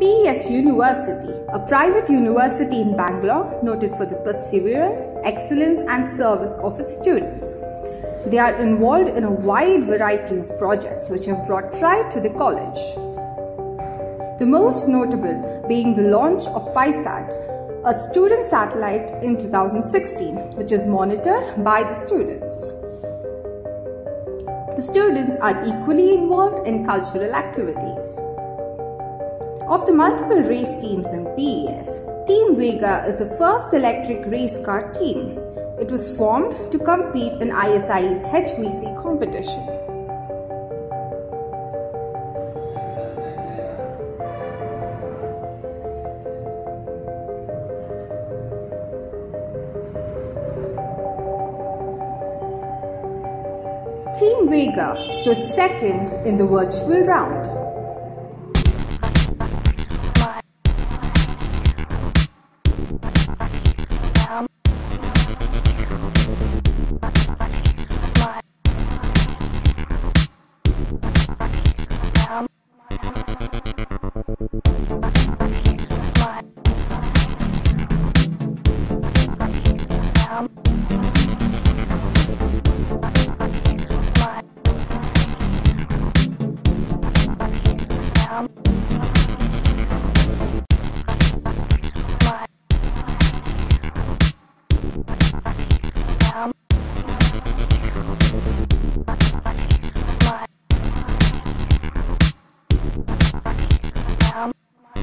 PES University, a private university in Bangalore noted for the perseverance, excellence and service of its students. They are involved in a wide variety of projects which have brought pride to the college. The most notable being the launch of PISAT, a student satellite in 2016, which is monitored by the students. The students are equally involved in cultural activities. Of the multiple race teams in PES, Team Vega is the first electric race car team. It was formed to compete in ISIE's HVC competition. Team Vega stood second in the virtual round.